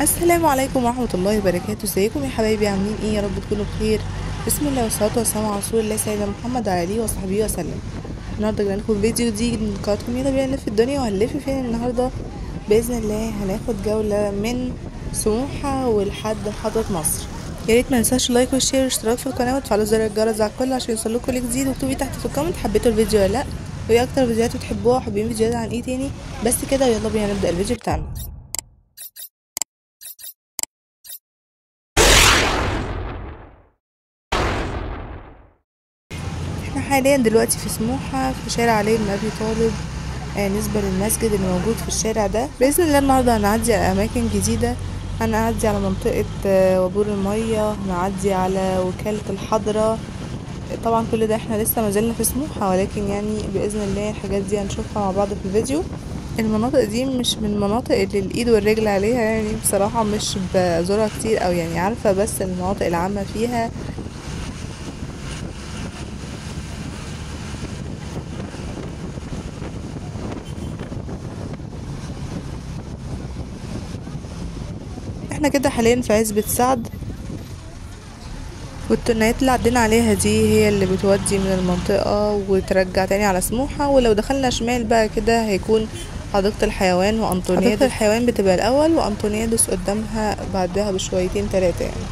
السلام عليكم ورحمة الله وبركاته. ازيكم يا حبايبي؟ عاملين إيه؟ يا رب تكونوا بخير. بسم الله والصلاة والسلام على رسول الله سيدنا محمد وعلى آله وصحبه وسلم. النهارده جايين لكم فيديو جديد من قناتكم. يلا بينا نلف الدنيا وهنلف فين النهارده؟ بإذن الله هناخد جولة من سموحة ولحد محطة مصر. يا ريت ما ننساش like وال share والاشتراك في القناة وتفعلوا زر الجرس على الكل عشان يوصلكوا كل جديد واكتبوا تحت في ال comment حبيتوا الفيديو ولا لأ. وإيه أكتر فيديوهات بتحبوها وحابين فيديوهات عن إيه تاني؟ بس كده يلا بينا نبدأ الفيديو بتاعنا. حاليا دلوقتي في سموحة في شارع علي أبي طالب آه نسبة للمسجد اللي موجود في الشارع ده. بإذن الله النهاردة هنعدي على أماكن جديدة. هنعدي على منطقة آه وبور المية هنعدي على وكالة الحضرة. طبعا كل ده إحنا لسه ما زلنا في سموحة ولكن يعني بإذن الله الحاجات دي هنشوفها مع بعض في الفيديو. المناطق دي مش من المناطق اللي الإيد والرجل عليها يعني بصراحة مش بزورها كتير أو يعني عارفة بس المناطق العامة فيها. إحنا كده حاليا في عزبة سعد والتنايات اللي عدينا عليها دي هي اللي بتودي من المنطقة وترجع تاني على سموحة ولو دخلنا شمال بقى كده هيكون حديقة الحيوان وأنطونيادس حديقة الحيوان بتبقى الأول وأنطونيادس قدامها بعدها بشويتين تلاتة يعني.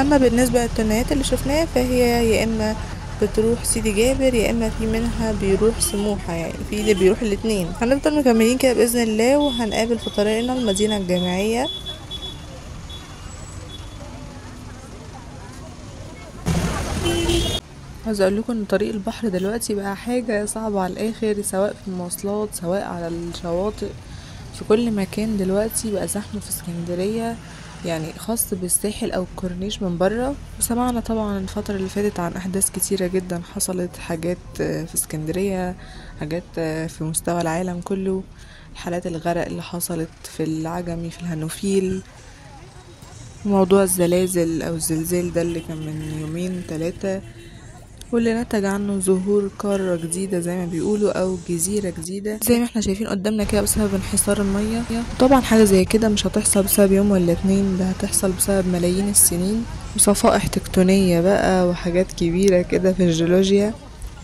أما بالنسبة للتنايات اللي شفناها فهي يا إما بتروح سيدي جابر يا إما في منها بيروح سموحة يعني في اللي بيروح الاتنين. هنفضل مكملين كده بإذن الله وهنقابل في طريقنا المدينة الجامعية. عايزة أقول لكم إن طريق البحر دلوقتي بقى حاجة صعبة على الآخر سواء في المواصلات سواء على الشواطئ. في كل مكان دلوقتي بقى زحمة في اسكندرية يعني خاص بالساحل أو الكورنيش من بره. وسمعنا طبعا الفترة اللي فاتت عن أحداث كتيرة جدا حصلت حاجات في اسكندرية حاجات في مستوى العالم كله. حالات الغرق اللي حصلت في العجمي في الهنوفيل موضوع الزلازل أو الزلزال ده اللي كان من يومين ثلاثة واللي نتج عنه ظهور قارة جديدة زي ما بيقولوا أو جزيرة جديدة. زي ما إحنا شايفين قدامنا كده بسبب انحسار المية. طبعا حاجة زي كده مش هتحصل بسبب يوم ولا اتنين ده هتحصل بسبب ملايين السنين. وصفائح تكتونية بقى وحاجات كبيرة كده في الجيولوجيا.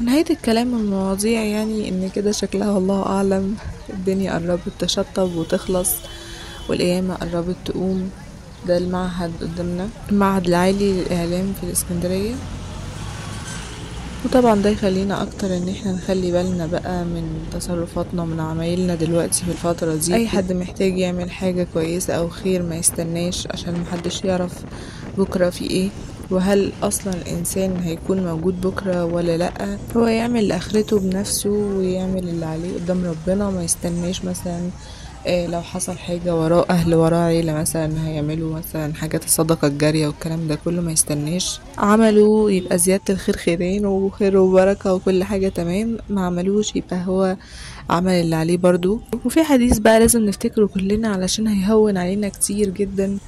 نهاية الكلام المواضيع يعني إن كده شكلها والله أعلم. الدنيا قربت تشطب وتخلص والقيامة قربت تقوم. ده المعهد قدامنا. المعهد العالي للإعلام في الإسكندرية. وطبعا ده يخلينا أكتر إن إحنا نخلي بالنا بقى من تصرفاتنا من عمايلنا دلوقتي في الفترة دي. أي حد محتاج يعمل حاجة كويسة أو خير ما يستناش عشان محدش يعرف بكرة في إيه وهل أصلا الإنسان هيكون موجود بكرة ولا لأ. هو يعمل لآخرته بنفسه ويعمل اللي عليه قدام ربنا ما يستناش مثلا لو حصل حاجة وراه أهل وراه عيلة مثلا هيعملوا مثلا حاجات الصدقة الجارية والكلام ده كله ما يستناش. عملوا يبقى زيادة الخير خيرين وخير وبركة وكل حاجة تمام. ما عملوش يبقى هو عمل اللي عليه برضو. وفي حديث بقى لازم نفتكره كلنا علشان هيهون علينا كتير جدا.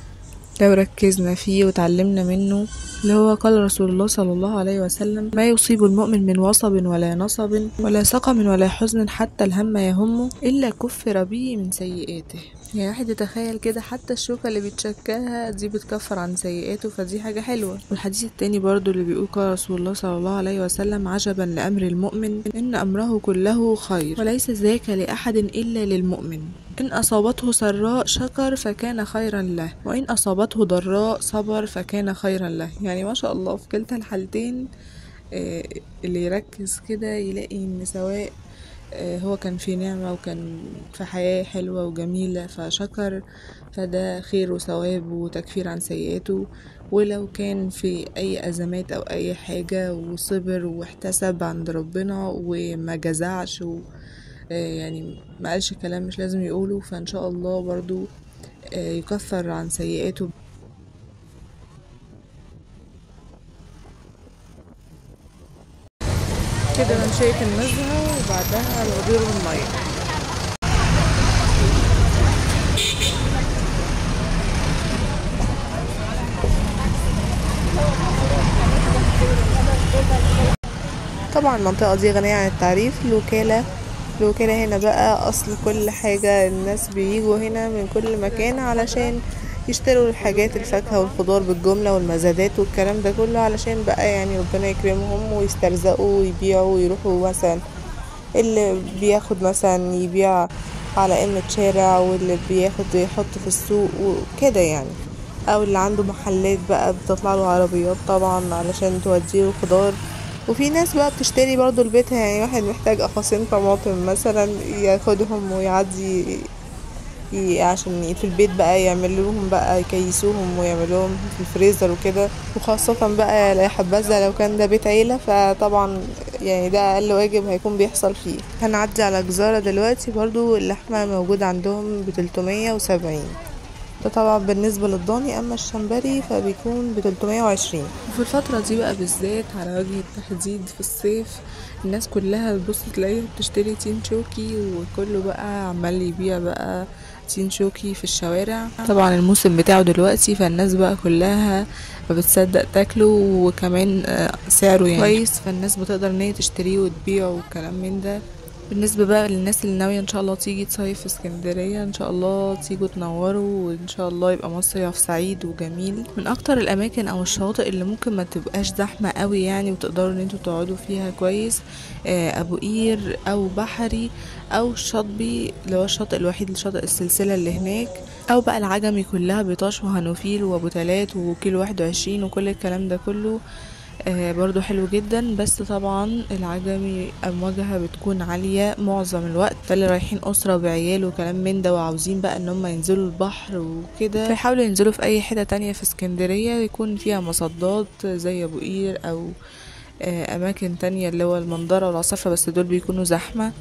لو ركزنا فيه وتعلمنا منه اللي هو قال رسول الله صلى الله عليه وسلم ما يصيب المؤمن من وصب ولا نصب ولا سقم ولا حزن حتى الهم يهمه إلا كفر به من سيئاته. يعني واحد يتخيل كده حتى الشوكة اللي بيتشكاها دي بتكفر عن سيئاته فدي حاجة حلوة. والحديث التاني برضو اللي بيقول قال رسول الله صلى الله عليه وسلم عجبا لأمر المؤمن إن أمره كله خير وليس ذاك لأحد إلا للمؤمن. إن أصابته سراء شكر فكان خيرا له وإن أصابته ضراء صبر فكان خيرا له. يعني ما شاء الله في كلتا الحالتين اللي يركز كده يلاقي إن سواء هو كان في نعمة وكان في حياة حلوة وجميلة فشكر فده خير وثواب وتكفير عن سيئاته. ولو كان في أي أزمات أو أي حاجة وصبر واحتسب عند ربنا وما جزعش و يعني ما قالش كلام مش لازم يقوله فإن شاء الله برضو يكفر عن سيئاته. كده منشية النزهة وبعدها الغدير والمية. طبعا المنطقة دي غنية عن التعريف الوكالة الوكالة هنا بقى أصل كل حاجة الناس بيجوا هنا من كل مكان علشان يشتروا الحاجات الفاكهة والخضار بالجملة والمزادات والكلام ده كله علشان بقى يعني ربنا يكرمهم ويسترزقوا ويبيعوا ويروحوا مثلا اللي بياخد مثلا يبيع على قمة شارع واللي بياخد يحط في السوق وكده يعني. أو اللي عنده محلات بقى بتطلع له عربيات طبعا علشان توديه خضار وفي ناس بقى بتشتري برضو لبيتها يعني واحد محتاج قفصين طماطم مثلا ياخدهم ويعدي عشان في البيت بقى يعمل لهم بقى يكيسوهم ويعملوهم في الفريزر وكده. وخاصة بقى يا حبذا لو كان ده بيت عيلة فطبعا يعني ده أقل واجب هيكون بيحصل فيه. هنعدي على جزارة دلوقتي برضو اللحمة موجودة عندهم بتلتمية وسبعين. ده طبعا بالنسبة للضاني أما الشمبري فبيكون بتلتمية وعشرين. وفي الفترة دي بقى بالذات على وجه التحديد في الصيف الناس كلها تبص تلاقيها بتشتري تين شوكي وكله بقى عمال يبيع بقى تين شوكي في الشوارع. طبعا الموسم بتاعه دلوقتي فالناس بقى كلها ما بتصدق تاكله وكمان آه، سعره يعني. كويس فالناس بتقدر إن هي تشتريه وتبيعه والكلام من ده. بالنسبة بقى للناس اللي ناوية إن شاء الله تيجي تصيف في اسكندرية إن شاء الله تيجوا تنوروا وإن شاء الله يبقى مصيف سعيد وجميل. من أكتر الأماكن أو الشواطئ اللي ممكن ما تبقاش زحمة قوي يعني وتقدروا إن أنتوا تقعدوا فيها كويس آه، أبو قير أو بحري أو الشاطبي اللي هو الشاطئ الوحيد لشاطئ السلسلة اللي هناك أو بقى العجمي كلها بيطاش وهنوفيل وأبو تلات وكيلو واحد وعشرين وكل الكلام ده كله. آه برضو حلو جدا. بس طبعا العجمي أمواجها بتكون عالية معظم الوقت فاللي رايحين أسرة بعيال وكلام من ده وعاوزين بقى إن هم ينزلوا البحر وكده فيحاولوا ينزلوا في أي حتة تانية في اسكندرية يكون فيها مصدات زي أبو قير أو آه أماكن تانية اللي هو المنظرة والعصافرة بس دول بيكونوا زحمة.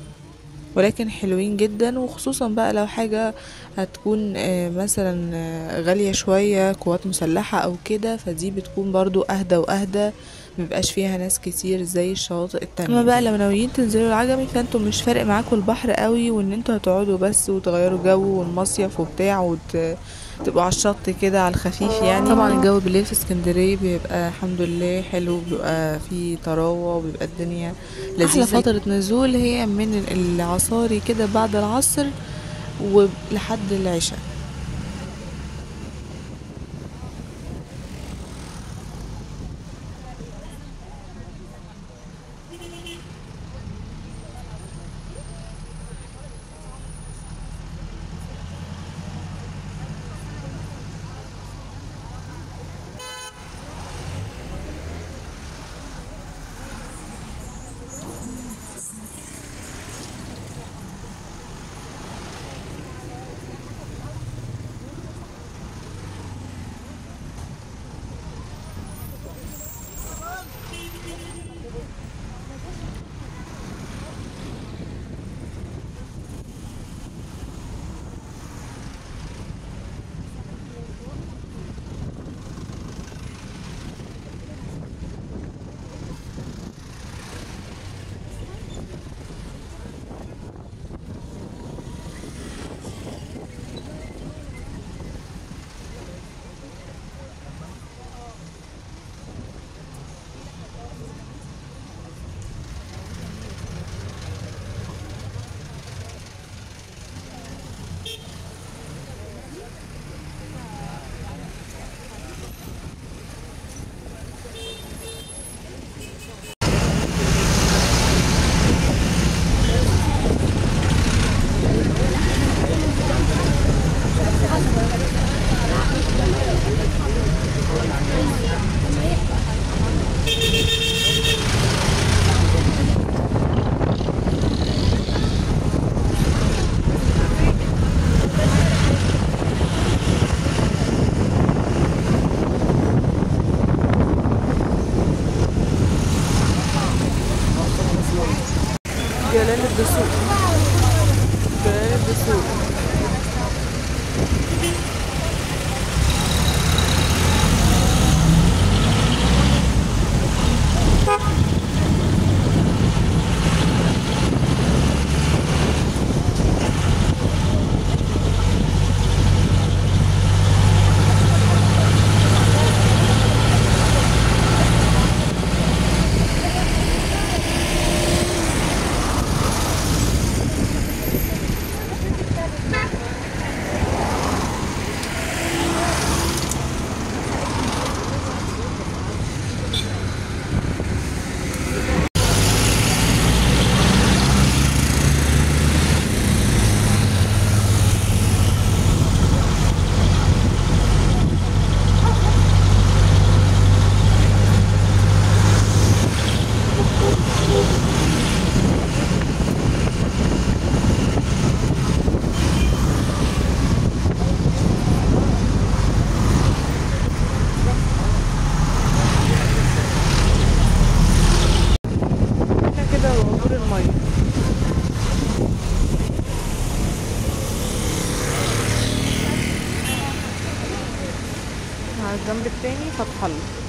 ولكن حلوين جدا وخصوصا بقى لو حاجة هتكون آه، مثلا آه، غالية شوية قوات مسلحة أو كده فدي بتكون برضو أهدى وأهدى. مبقاش فيها ناس كتير زي الشواطئ التانية أما بقى لو ناويين تنزلوا العجمي فأنتوا مش فارق معاكم البحر قوي وإن أنتوا هتقعدوا بس وتغيروا جو والمصيف وبتاع وت... تبقوا على الشط كده على الخفيف يعني. طبعا الجو بالليل في اسكندرية بيبقى الحمد لله حلو بيبقى فيه طراوة وبيبقى الدنيا لذيذة. أحلى فترة نزول هي من العصاري كده بعد العصر ولحد العشاء. الجنب التاني الله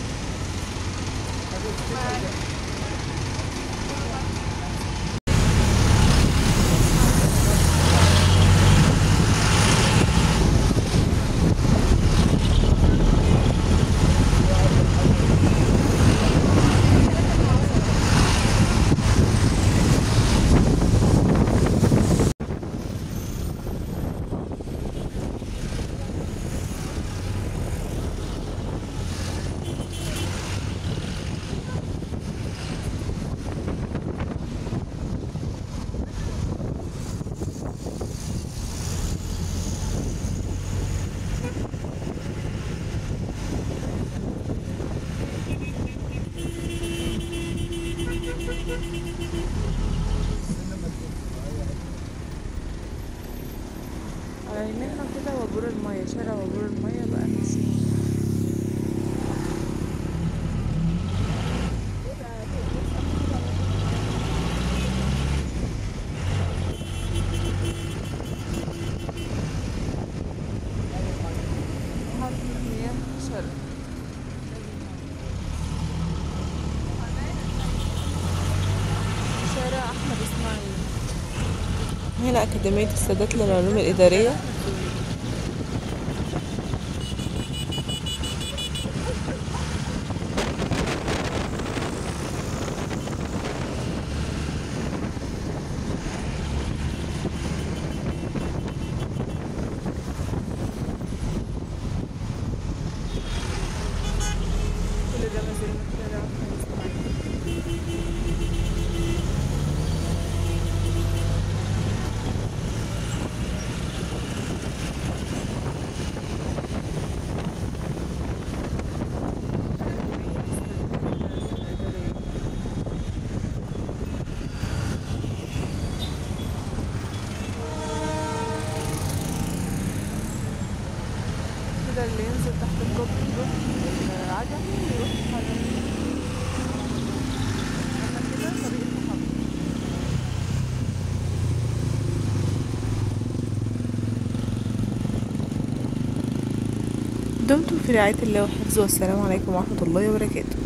أكاديمية السادات للعلوم الإدارية. دمتم في رعاية الله وحفظه. والسلام عليكم ورحمة الله وبركاته.